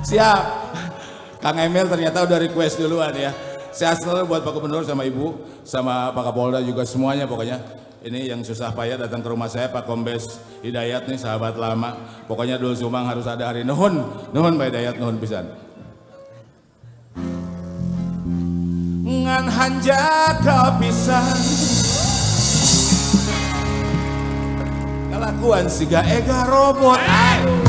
Siap. Kang Emil ternyata udah request duluan ya. Sehat selalu buat Pak Gubernur sama Ibu, sama Pak Kapolda juga semuanya pokoknya. Ini yang susah payah datang ke rumah saya Pak Kombes Hidayat nih sahabat lama. Pokoknya dulu Sumang harus ada hari nuhun, nuhun Pak Hidayat, nuhun pisan. Ngan hanjaka pisan Kelakuan siga ega robot. Aduh.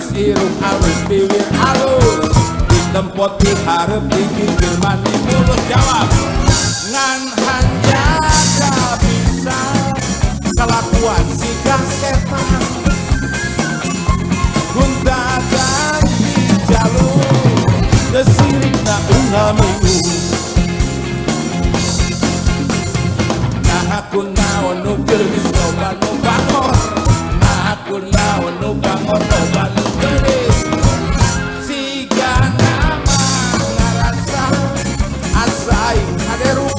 Alus irung alus bibir alus Ditempot diharap dikikir mani mulus jawab. Ngan hanjaga bisa. Kelakuan si setan. Gunta ganti jalur Desirik na ungamimu Nah aku naon nukil di sobat nu bangor Nah naon nu bangor sobat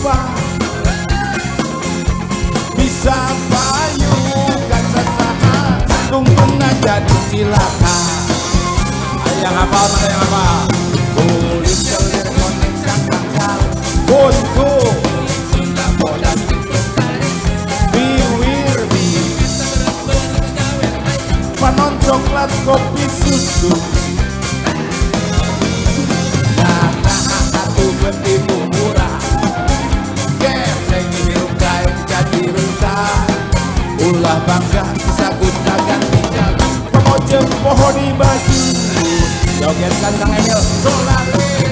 rupa Bisa payu kan sasaha Tungtung jadi silakan hafal mana yang hafal? Kulit cal Kuntu Biwir. Panon coklat kopi susu Jempohon di baju Joget kantang Emil Solate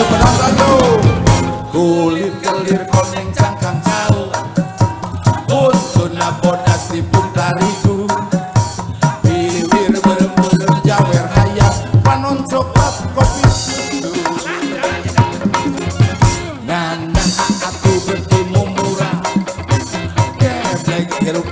Ayo penonton yuk Kulit kelir koneng cangkang jauh. Untun bodas di pungkariku Bibir berembur jawer hayat Panon coklat kopi susu Nana aku bertemu murah. Keblek hirup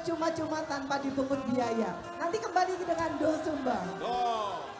cuma-cuma tanpa dipungut biaya. Nanti kembali dengan Do Sumbang. Oh.